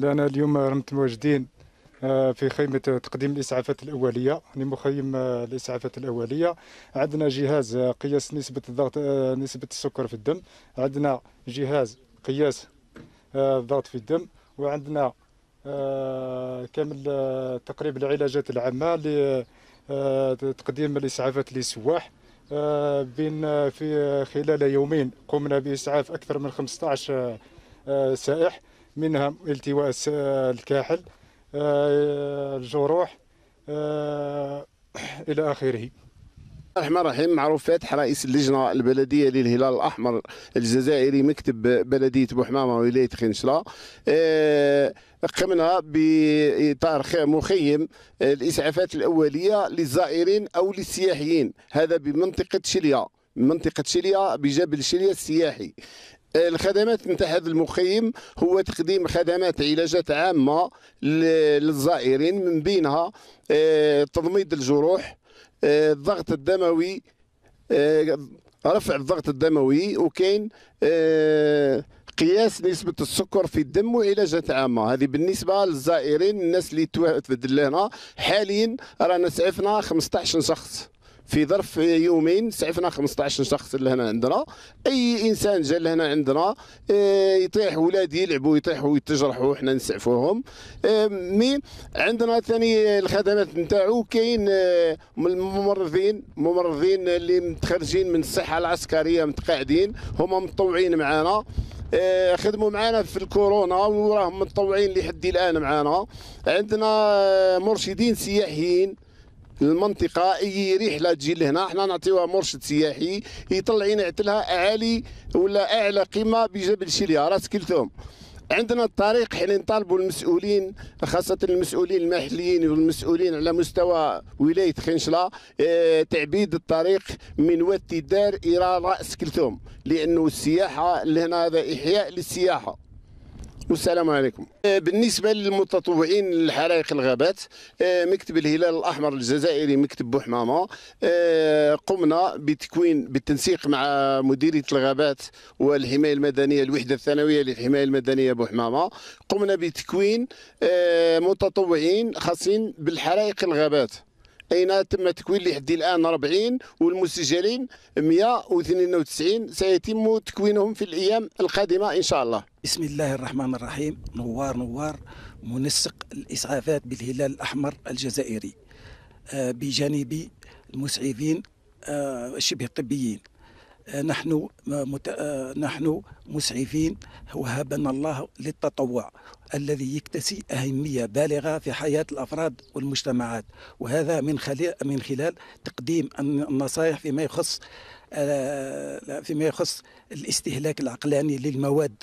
لأن اليوم متواجدين آه، في خيمة تقديم الإسعافات الأولية لمخيم آه، الإسعافات الأولية. عندنا جهاز آه، قياس نسبة الضغط نسبة السكر في الدم. عندنا جهاز قياس الضغط في الدم. وعندنا كامل تقريب العلاجات العامة لتقديم الإسعافات للسواح بين في خلال يومين قمنا بإسعاف أكثر من 15 آه، سائح. منها التواء الس- الكاحل آه، الجروح آه، إلى آخره. الرحمن الرحيم معروف فاتح رئيس اللجنة البلدية للهلال الأحمر الجزائري مكتب بلدية بوحمامه ولاية خنشلة. آه، قمنا بإطار خ- مخيم الإسعافات الأولية للزائرين أو للسياحيين. هذا بمنطقة شليا منطقة شليا بجبل شليا السياحي. الخدمات نتاع هذا المخيم هو تقديم خدمات علاجات عامة ل- للزائرين من بينها آه، تضميد الجروح آه، الضغط الدموي آه، رفع الضغط الدموي وكاين قياس نسبة السكر في الدم وعلاجات عامة. هذه بالنسبة للزائرين الناس اللي توافد لهنا حاليا رانا سعفنا 15 شخص. في ظرف يومين سعفنا 15 شخص لهنا عندنا. أي إنسان جا لهنا عندنا آه، يطيح ولاد يلعبوا يطيحوا يتجرحوا إحنا نسعفوهم. آه، مي عندنا ثاني الخدمات نتاعو كاين آه، الممرضين ممرضين اللي متخرجين من الصحة العسكرية متقاعدين هما متطوعين معنا آه، خدموا معنا في الكورونا وراهم متطوعين لحد الآن معنا عندنا مرشدين سياحيين. المنطقة أي رحلة تجي لهنا. إحنا نعطيوها مرشد سياحي يطلع ينعت لها أعالي ولا أعلى قمة بجبل شيليا. راس كلثوم عندنا الطريق حين نطالبوا المسؤولين خاصة المسؤولين المحليين والمسؤولين على مستوى ولاية خنشلة آه تعبيد الطريق من وادي الدار إلى رأس كلثوم لأنه السياحة لهنا هذا إحياء للسياحة. والسلام عليكم. آه، بالنسبة للمتطوعين لحرائق الغابات آه، مكتب الهلال الأحمر الجزائري مكتب بوحمامة آه، قمنا بتكوين بالتنسيق مع مديرية الغابات والحماية المدنية الوحدة الثانوية للحماية المدنية بوحمامة. قمنا بتكوين متطوعين خاصين بالحرائق الغابات. أين تم تكوين لحد الآن 40 والمسجلين 192 سيتم تكوينهم في الأيام القادمة إن شاء الله. بسم الله الرحمن الرحيم. نوار نوار منسق الإسعافات بالهلال الأحمر الجزائري. آه، بجانب المسعفين آه، شبه طبيين آه، نحن مت... نحن مسعفين. وهبنا الله للتطوع الذي يكتسي أهمية بالغة في حياة الأفراد والمجتمعات. وهذا من خلال من خلال تقديم النصائح فيما يخص فيما يخص الاستهلاك العقلاني للمواد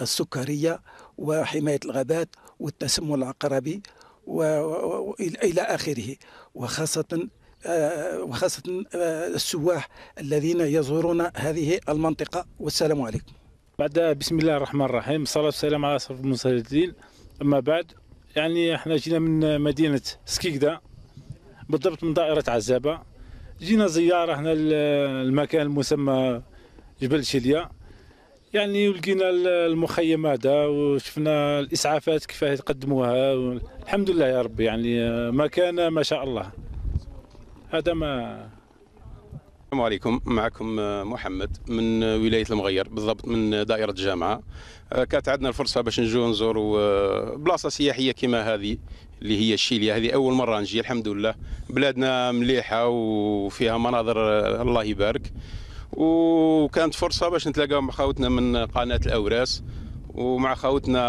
السكرية وحماية الغابات والتسمم العقربي وإلى آخره وخاصة آه، وخاصة آه، السواح الذين يزورون هذه المنطقة. والسلام عليكم. بعد بسم الله الرحمن الرحيم. الصلاة والسلام على أشرف المرسلين. أما بعد يعني إحنا جينا من مدينة سكيكدا بالضبط من دائرة عزابة. جينا زيارة هنا المكان المسمى جبل شليا يعني ولقينا المخيم هذا وشفنا الإسعافات كيف يقدموها. الحمد لله يا رب يعني مكان ما شاء الله. هذا ما السلام عليكم. معكم محمد من ولاية المغير بالضبط من دائرة الجامعة. كانت عندنا الفرصة باش نجو نزوروا بلاصة سياحية كما هذه اللي هي الشيليا هذه أول مرة نجي الحمد لله. بلادنا مليحة وفيها مناظر الله يبارك. وكانت فرصة باش نتلاقاو مع خاوتنا من قناة الأوراس ومع خاوتنا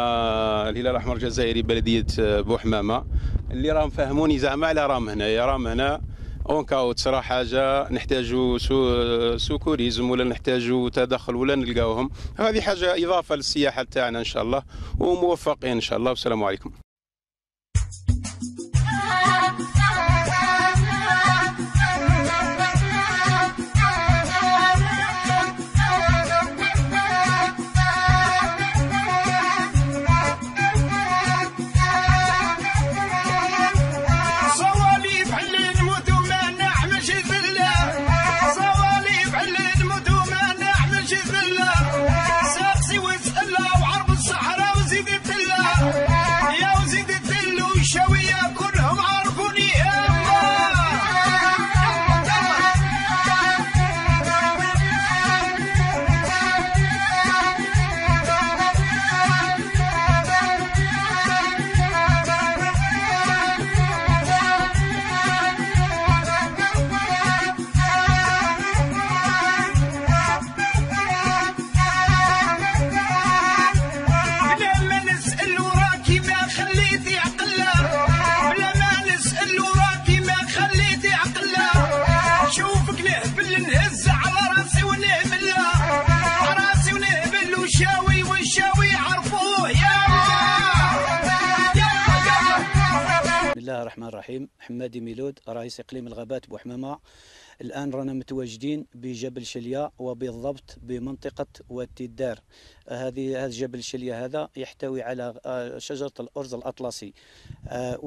الهلال الأحمر الجزائري بلدية بوحمامة اللي راهم فهموني زعما على راهم هنايا. راهم هنا en cas où تصرا حاجة نحتاجوا سو secourisme ولا نحتاجوا تدخل ولا نلقاوهم. هذه حاجة إضافة للسياحة تاعنا إن شاء الله وموفقين إن شاء الله. والسلام عليكم. الرحمن الرحيم. حمادي ميلود رئيس إقليم الغابات بوحمامه الآن رانا متواجدين بجبل شليا وبالضبط بمنطقة وادي الدار. هذه هذا جبل شليا هذا يحتوي على آه، شجرة الأرز الأطلسي. آه،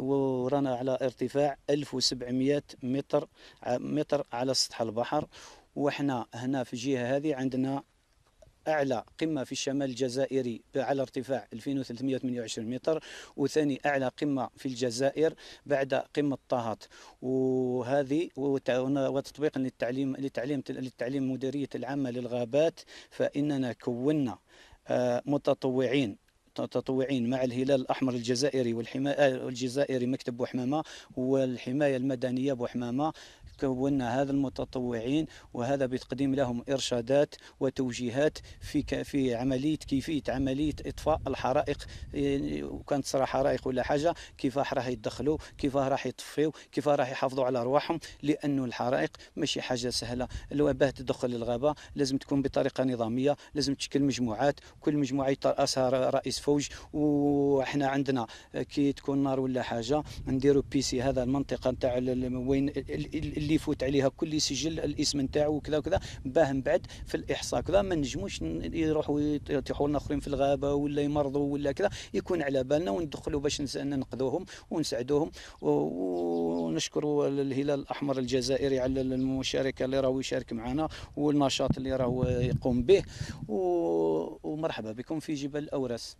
ورانا على ارتفاع 1700 متر متر على سطح البحر. وإحنا هنا في الجهة هذه عندنا أعلى قمة في الشمال الجزائري على ارتفاع 2328 متر وثاني أعلى قمة في الجزائر بعد قمة طهات وهذه وت- وتطبيقا للتعليم للتعليم للتعليم مديريه العامة للغابات فإننا كونا آه، متطوعين متطوعين مع الهلال الأحمر الجزائري والحمايه الجزائري مكتب بوحمامة والحماية المدنية بوحمامة. كونا هذا المتطوعين وهذا بتقديم لهم إرشادات وتوجيهات في في عملية كيفية عملية إطفاء الحرائق. وكانت تصرى حرائق ولا حاجة كيف راح يتدخلوا كيف راح يطفيوا كيف راح يحافظوا على ارواحهم لأنه الحرائق ماشي حاجة سهلة. لو باه تدخل الغابه لازم تكون بطريقة نظامية لازم تشكل مجموعات كل مجموعة يترأسها رئيس فوج. وحنا عندنا كي تكون نار ولا حاجة نديروا بيسي هذا المنطقة نتاع وين اللي يفوت عليها كل يسجل الاسم نتاعو وكذا وكذا باه من بعد في الإحصاء كذا. ما نجموش يروحوا يط- يطيحوا لنا اخرين في الغابة ولا يمرضوا ولا كذا يكون على بالنا وندخلوا باش ننقذوهم ونساعدوهم. ونشكروا الهلال الأحمر الجزائري على المشاركة اللي راهو يشارك معنا والنشاط اللي راهو يقوم به. ومرحبا بكم في جبل الأورس.